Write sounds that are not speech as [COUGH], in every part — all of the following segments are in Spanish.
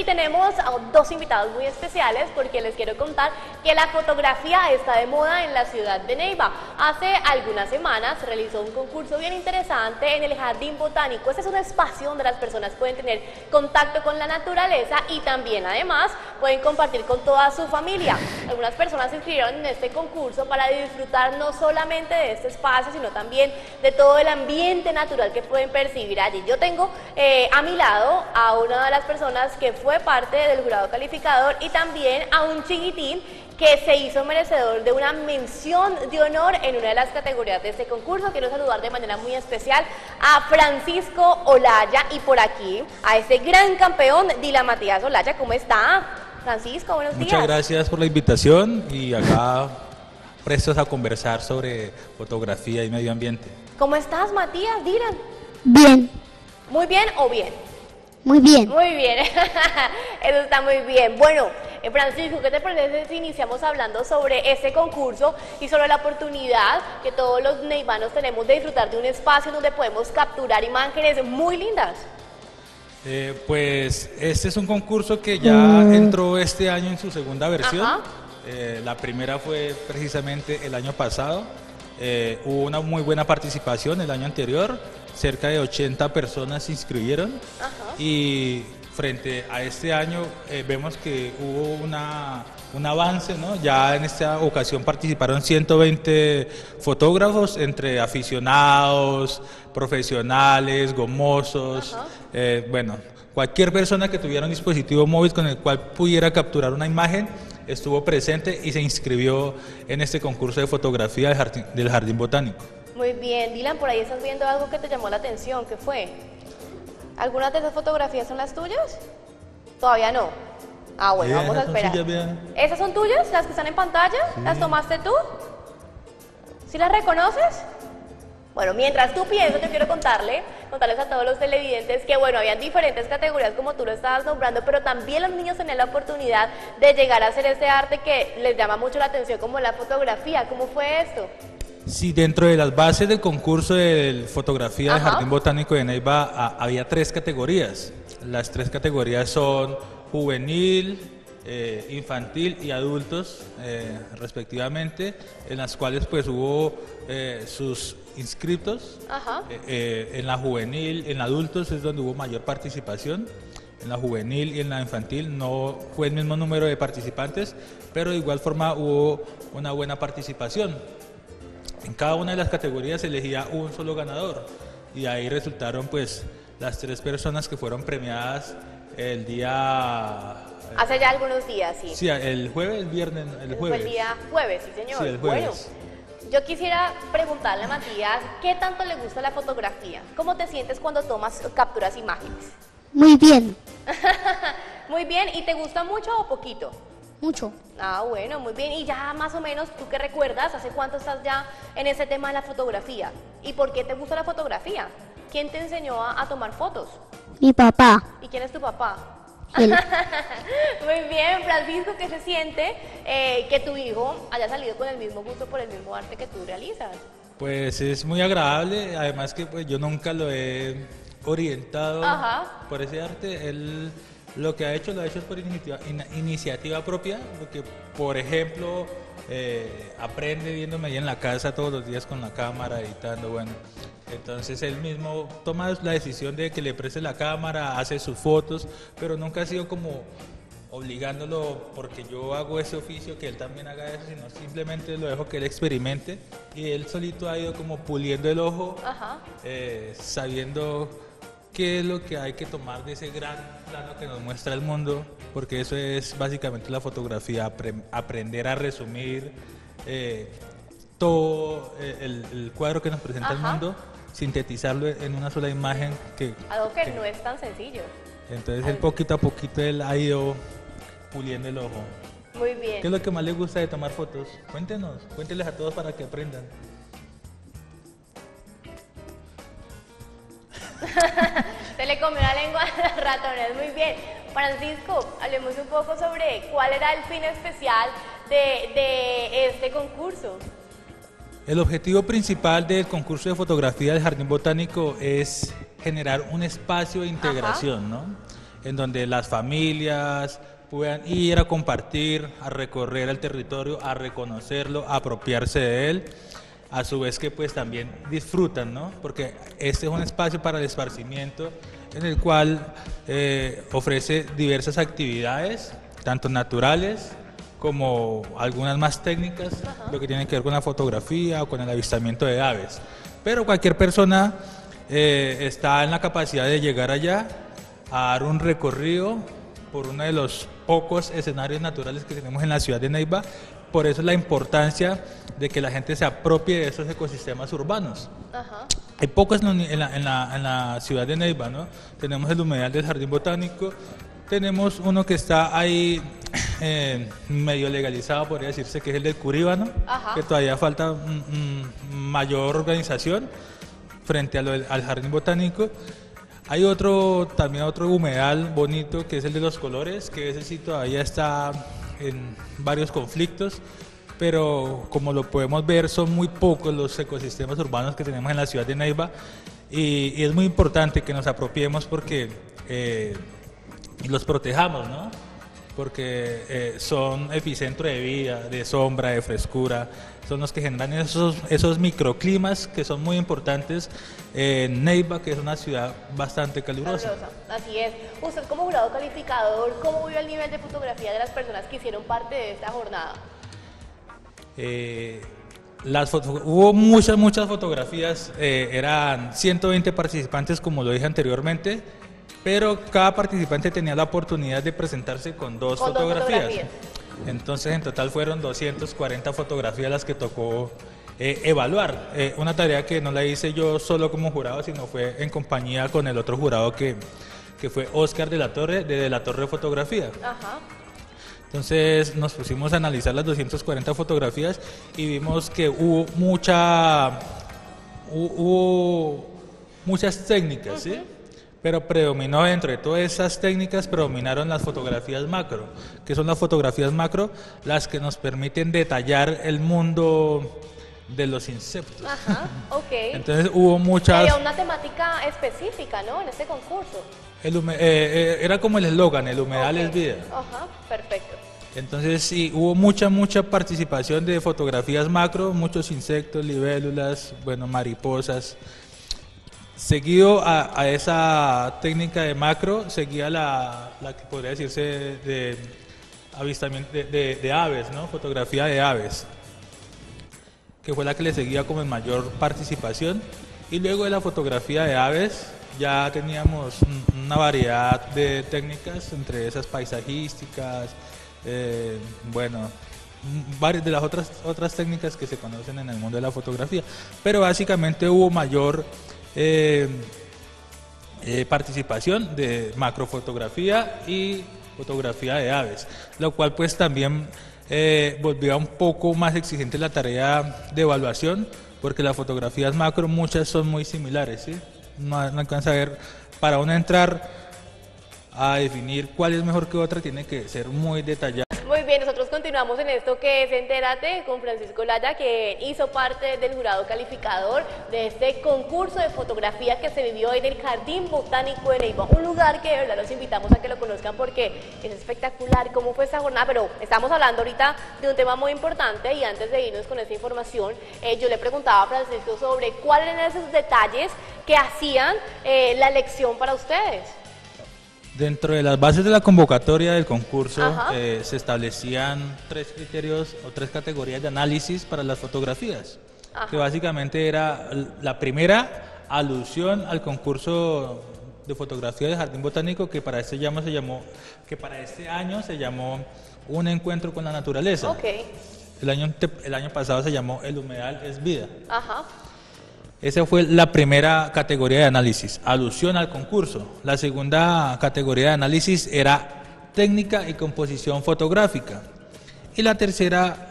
y tenemos a dos invitados muy especiales porque les quiero contar que la fotografía está de moda en la ciudad de Neiva. Hace algunas semanas se realizó un concurso bien interesante en el Jardín Botánico. Este es un espacio donde las personas pueden tener contacto con la naturaleza y también además pueden compartir con toda su familia. Algunas personas se inscribieron en este concurso para disfrutar no solamente de este espacio, sino también de todo el ambiente natural que pueden percibir allí. Yo tengo eh, a mi lado a una de las personas que fue parte del jurado calificador y también a un chiquitín que se hizo merecedor de una mención de honor en una de las categorías de este concurso. Quiero saludar de manera muy especial a Francisco Olaya y por aquí a este gran campeón, Dila Matías Olaya. ¿Cómo está? Francisco, buenos días. Muchas gracias por la invitación y acá prestos a conversar sobre fotografía y medio ambiente. ¿Cómo estás, Matías? Dylan. Bien. ¿Muy bien o bien? Muy bien. Muy bien, [LAUGHS] eso está muy bien. Bueno, eh, Francisco, ¿qué te parece si iniciamos hablando sobre este concurso y sobre la oportunidad que todos los neivanos tenemos de disfrutar de un espacio donde podemos capturar imágenes muy lindas? Eh, pues este es un concurso que ya mm. entró este año en su segunda versión. Eh, la primera fue precisamente el año pasado. hubo una muy buena participación el año anterior cerca de 80 personas se inscribieron y frente a este año eh, vemos que hubo una, un avance, ¿no? Ya en esta ocasión participaron 120 fotógrafos entre aficionados, profesionales, gomosos, eh, bueno, cualquier persona que tuviera un dispositivo móvil con el cual pudiera capturar una imagen estuvo presente y se inscribió en este concurso de fotografía del Jardín Botánico. Muy bien, Dylan, por ahí estás viendo algo que te llamó la atención, ¿qué fue? ¿Algunas de esas fotografías son las tuyas? Todavía no. Ah, bueno, vamos a esperar. ¿Esas son tuyas, las que están en pantalla? ¿Las tomaste tú? ¿Sí las reconoces? Bueno, mientras tú piensas, yo quiero contarle, contarles a todos los televidentes que, bueno, habían diferentes categorías como tú lo estabas nombrando, pero también los niños tenían la oportunidad de llegar a hacer este arte que les llama mucho la atención, como la fotografía. ¿Cómo fue esto? Sí, dentro de las bases del concurso de fotografía del Jardín Botánico de Neiva había tres categorías. Las tres categorías son juvenil, eh, infantil y adultos, eh, respectivamente, en las cuales pues hubo eh, sus inscritos. en la juvenil, en adultos es donde hubo mayor participación. En la juvenil y en la infantil no fue el mismo número de participantes, pero de igual forma hubo una buena participación. En cada una de las categorías se elegía un solo ganador y ahí resultaron pues las tres personas que fueron premiadas el día... Hace ya algunos días, sí. Sí, el jueves, el viernes, el jueves. el día jueves, sí señor. Sí, el jueves. Bueno, yo quisiera preguntarle a Matías, ¿qué tanto le gusta la fotografía? ¿Cómo te sientes cuando tomas, capturas imágenes? Muy bien. [LAUGHS] Muy bien, ¿y te gusta mucho o poquito? Mucho. Ah, bueno, muy bien. Y ya más o menos, ¿tú qué recuerdas? ¿Hace cuánto estás ya en ese tema de la fotografía? ¿Y por qué te gusta la fotografía? ¿Quién te enseñó a, tomar fotos? Mi papá. ¿Y quién es tu papá? [LAUGHS] muy bien, Francisco, ¿qué se siente eh, que tu hijo haya salido con el mismo gusto por el mismo arte que tú realizas? Pues es muy agradable, además que pues, yo nunca lo he orientado por ese arte. Él lo que ha hecho lo ha hecho por iniciativa, propia, porque por ejemplo eh, aprende viéndome ahí en la casa todos los días con la cámara editando, bueno. Entonces él mismo toma la decisión de que le preste la cámara, hace sus fotos, pero nunca ha sido como obligándolo porque yo hago ese oficio que él también haga eso, sino simplemente lo dejo que él experimente y él solito ha ido como puliendo el ojo, eh, sabiendo qué es lo que hay que tomar de ese gran plano que nos muestra el mundo, porque eso es básicamente la fotografía, aprender a resumir eh, todo eh, el, cuadro que nos presenta el mundo, sintetizarlo en una sola imagen. Que, Algo que, no es tan sencillo. Entonces, el poquito a poquito él ha ido puliendo el ojo. Muy bien. ¿Qué es lo que más le gusta de tomar fotos? Cuéntenos, cuéntenles a todos para que aprendan. [LAUGHS] Se le comió la lengua a los ratones, muy bien. Francisco, hablemos un poco sobre cuál era el fin especial de, este concurso. El objetivo principal del concurso de fotografía del Jardín Botánico es generar un espacio de integración, ¿no? en donde las familias puedan ir a compartir, a recorrer el territorio, a reconocerlo, a apropiarse de él, a su vez que pues también disfrutan, ¿no? Porque este es un espacio para el esparcimiento en el cual eh, ofrece diversas actividades, tanto naturales como algunas más técnicas, lo que tiene que ver con la fotografía o con el avistamiento de aves. Pero cualquier persona eh, está en la capacidad de llegar allá a dar un recorrido por uno de los pocos escenarios naturales que tenemos en la ciudad de Neiva. Por eso la importancia de que la gente se apropie de esos ecosistemas urbanos. Hay pocos en la, en, la, ciudad de Neiva, ¿no? Tenemos el humedal del Jardín Botánico, tenemos uno que está ahí eh, medio legalizado, podría decirse, que es el del Curíbano, que todavía falta mayor organización frente al Jardín Botánico. Hay otro, también otro humedal bonito que es el de los colores, que ese sí todavía está en varios conflictos, pero como lo podemos ver son muy pocos los ecosistemas urbanos que tenemos en la ciudad de Neiva y, es muy importante que nos apropiemos porque eh, los protejamos, ¿no? Porque eh, son epicentro de vida, de sombra, de frescura, son los que generan esos, esos microclimas que son muy importantes en Neiva, que es una ciudad bastante calurosa. Así es. Usted como jurado calificador, ¿cómo vio el nivel de fotografía de las personas que hicieron parte de esta jornada? Eh, las hubo muchas, muchas fotografías, eh, eran 120 participantes como lo dije anteriormente, pero cada participante tenía la oportunidad de presentarse con dos, fotografías. Entonces en total fueron 240 fotografías las que tocó eh, evaluar. Eh, una tarea que no la hice yo solo como jurado, sino fue en compañía con el otro jurado que, que fue Oscar de la Torre, de, la Torre de Fotografía. Entonces nos pusimos a analizar las 240 fotografías y vimos que hubo mucha hubo muchas técnicas, ¿sí? Pero predominó dentro de todas esas técnicas, predominaron las fotografías macro, que son las fotografías macro las que nos permiten detallar el mundo de los insectos. Ajá, [LAUGHS] ok. Entonces hubo muchas... Había una temática específica, ¿no? En este concurso. El eh, eh, era como el eslogan, el humedal es vida. Ajá, perfecto. Entonces sí, hubo mucha, mucha participación de fotografías macro, muchos insectos, libélulas, bueno, mariposas, Seguido a, esa técnica de macro, seguía la, que podría decirse de avistamiento de, aves, ¿no? fotografía de aves, que fue la que le seguía como en mayor participación. Y luego de la fotografía de aves ya teníamos una variedad de técnicas, entre esas paisajísticas, eh, bueno, varias de las otras, otras técnicas que se conocen en el mundo de la fotografía. Pero básicamente hubo mayor eh, eh, participación de macrofotografía y fotografía de aves, lo cual pues también eh, volvía un poco más exigente la tarea de evaluación, porque las fotografías macro muchas son muy similares, ¿sí? no, no alcanza a ver, para uno entrar a definir cuál es mejor que otra tiene que ser muy detallado. Bien, nosotros continuamos en esto que es Entérate con Francisco Laya, que hizo parte del jurado calificador de este concurso de fotografía que se vivió en el Jardín Botánico de Neiva, un lugar que de verdad los invitamos a que lo conozcan porque es espectacular cómo fue esta jornada, pero estamos hablando ahorita de un tema muy importante y antes de irnos con esta información, eh, yo le preguntaba a Francisco sobre cuáles eran esos detalles que hacían eh, la elección para ustedes. Dentro de las bases de la convocatoria del concurso eh, se establecían tres criterios o tres categorías de análisis para las fotografías, que básicamente era la primera alusión al concurso de fotografía del Jardín Botánico que para este llamo se llamó que para este año se llamó un encuentro con la naturaleza. El año el año pasado se llamó El humedal es vida. Ajá. Esa fue la primera categoría de análisis, alusión al concurso. La segunda categoría de análisis era técnica y composición fotográfica. Y la tercera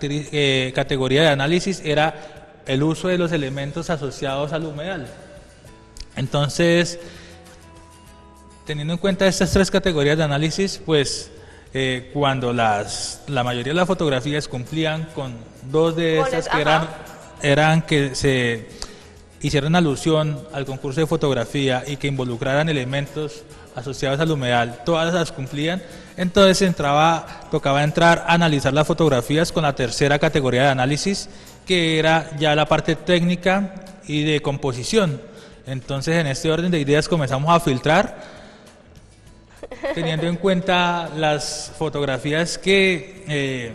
eh, categoría de análisis era el uso de los elementos asociados al humedal. Entonces, teniendo en cuenta estas tres categorías de análisis, pues eh, cuando las, la mayoría de las fotografías cumplían con dos de estas que eran eran que se hicieran alusión al concurso de fotografía y que involucraran elementos asociados al humedal, todas las cumplían. Entonces entraba, tocaba entrar a analizar las fotografías con la tercera categoría de análisis, que era ya la parte técnica y de composición. Entonces en este orden de ideas comenzamos a filtrar, teniendo en cuenta las fotografías que... Eh,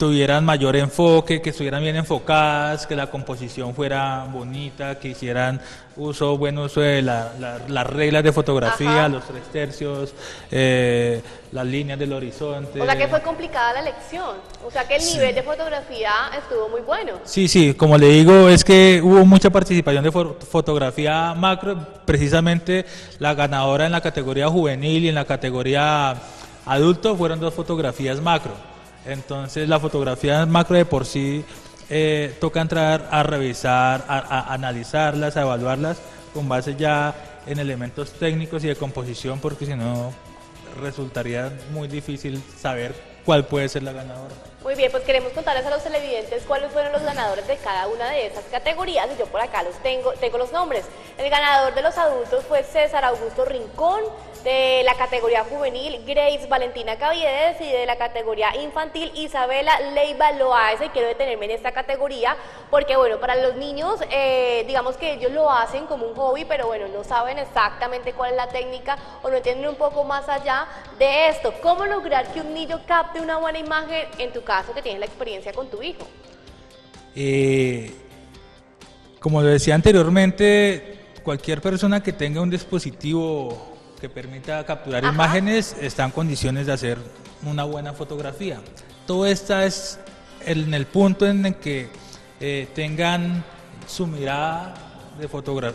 tuvieran mayor enfoque, que estuvieran bien enfocadas, que la composición fuera bonita, que hicieran uso, buen uso de las reglas de fotografía, los tres tercios, eh, las líneas del horizonte. O sea que fue complicada la elección, o sea que el nivel de fotografía estuvo muy bueno. Sí, sí, como le digo, es que hubo mucha participación de fotografía macro, precisamente la ganadora en la categoría juvenil y en la categoría adulto fueron dos fotografías macro. Entonces la fotografía macro de por sí eh, toca entrar a revisar, a, analizarlas, a evaluarlas con base ya en elementos técnicos y de composición porque si no resultaría muy difícil saber cuál puede ser la ganadora. Muy bien, pues queremos contarles a los televidentes cuáles fueron los ganadores de cada una de esas categorías y yo por acá los tengo, tengo los nombres. El ganador de los adultos fue César Augusto Rincón, de la categoría juvenil Grace Valentina Caviedes y de la categoría infantil Isabela Leiva Loaesa y quiero detenerme en esta categoría porque bueno, para los niños eh, digamos que ellos lo hacen como un hobby pero bueno, no saben exactamente cuál es la técnica o no entienden un poco más allá de esto. ¿Cómo lograr que un niño capte una buena imagen en tu caso que tienes la experiencia con tu hijo? Eh, como lo decía anteriormente, cualquier persona que tenga un dispositivo que permita capturar imágenes está en condiciones de hacer una buena fotografía. Todo esto es en el punto en el que eh, tengan su mirada de,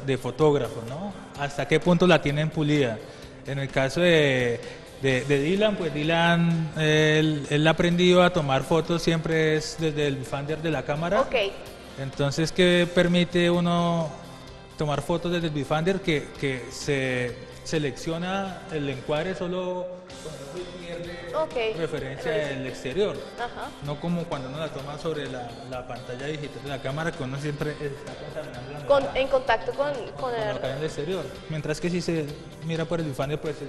de fotógrafo, ¿no? Hasta qué punto la tienen pulida. En el caso de, de, Dylan, pues Dylan, él, él, ha aprendido a tomar fotos siempre es desde el finder de la cámara. Ok. Entonces, ¿qué permite uno tomar fotos desde el Vifander que, que se selecciona el encuadre solo cuando pierde referencia del exterior, no como cuando uno la toma sobre la, pantalla digital de la cámara que uno siempre está con, en contacto con, con el... exterior. Mientras que si se mira por el bifande pues eh,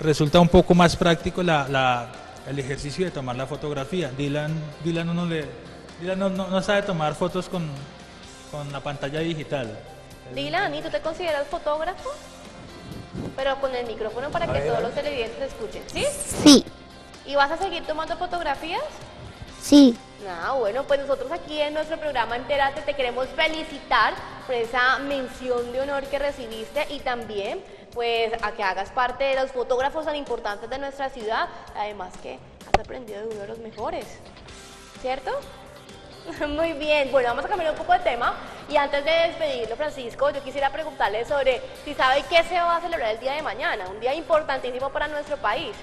resulta un poco más práctico la, el ejercicio de tomar la fotografía. Dylan, Dylan, uno le, Dylan no, no, sabe tomar fotos con, con la pantalla digital. Dylan, ¿y tú te consideras fotógrafo? Pero con el micrófono para que todos los televidentes escuchen, ¿sí? Sí. ¿Y vas a seguir tomando fotografías? Sí. Ah, bueno, pues nosotros aquí en nuestro programa Enterate te queremos felicitar por esa mención de honor que recibiste y también pues a que hagas parte de los fotógrafos tan importantes de nuestra ciudad, además que has aprendido de uno de los mejores, ¿cierto? [LAUGHS] Muy bien, bueno, vamos a cambiar un poco de tema y antes de despedirlo, Francisco, yo quisiera preguntarle sobre si sabe qué se va a celebrar el día de mañana, un día importantísimo para nuestro país.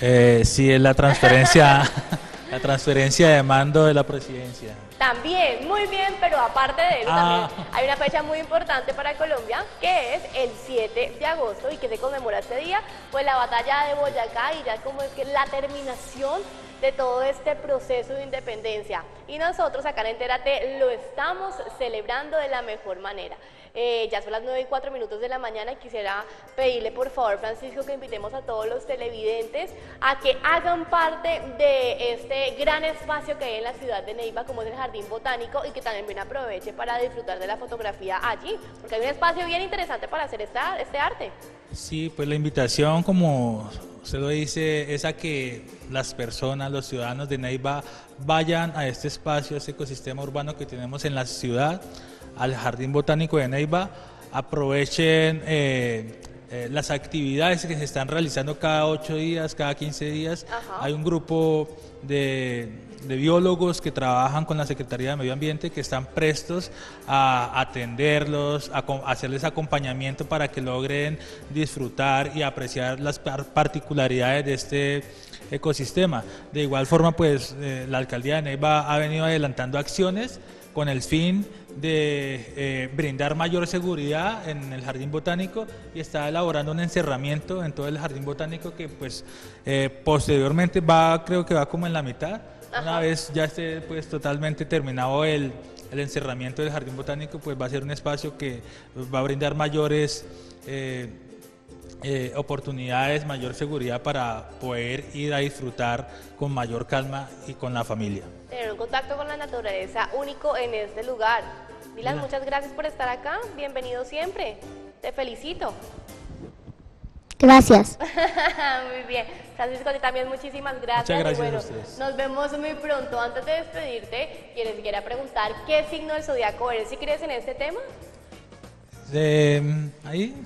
Eh, sí, es la transferencia, [LAUGHS] la transferencia de mando de la presidencia. También, muy bien, pero aparte de eso, también ah. hay una fecha muy importante para Colombia, que es el 7 de agosto y que se conmemora este día, pues la batalla de Boyacá y ya como es que la terminación de todo este proceso de independencia. Y nosotros acá en Entérate lo estamos celebrando de la mejor manera. Eh, ya son las 9 y 4 minutos de la mañana y quisiera pedirle por favor, Francisco, que invitemos a todos los televidentes a que hagan parte de este gran espacio que hay en la ciudad de Neiva, como es el Jardín Botánico, y que también aproveche para disfrutar de la fotografía allí, porque hay un espacio bien interesante para hacer esta, este arte. Sí, pues la invitación, como usted lo dice, es a que las personas, los ciudadanos de Neiva vayan a este espacio, a este ecosistema urbano que tenemos en la ciudad, al Jardín Botánico de Neiva, aprovechen eh, eh, las actividades que se están realizando cada ocho días, cada 15 días. Hay un grupo de de biólogos que trabajan con la Secretaría de Medio Ambiente que están prestos a atenderlos, a, hacerles acompañamiento para que logren disfrutar y apreciar las particularidades de este ecosistema. De igual forma, pues eh, la Alcaldía de Neiva ha venido adelantando acciones con el fin de eh, brindar mayor seguridad en el jardín botánico y está elaborando un encerramiento en todo el jardín botánico que pues eh, posteriormente va creo que va como en la mitad. Una vez ya esté pues totalmente terminado el, encerramiento del jardín botánico, pues va a ser un espacio que va a brindar mayores eh, eh, oportunidades, mayor seguridad para poder ir a disfrutar con mayor calma y con la familia. Tener un contacto con la naturaleza único en este lugar. Dylan, muchas gracias por estar acá. Bienvenido siempre. Te felicito. Gracias. [LAUGHS] muy bien. Francisco, también muchísimas gracias. Muchas gracias a ustedes. Nos vemos muy pronto. Antes de despedirte, quieres quiera preguntar qué signo del zodiaco eres si crees en este tema. De, ahí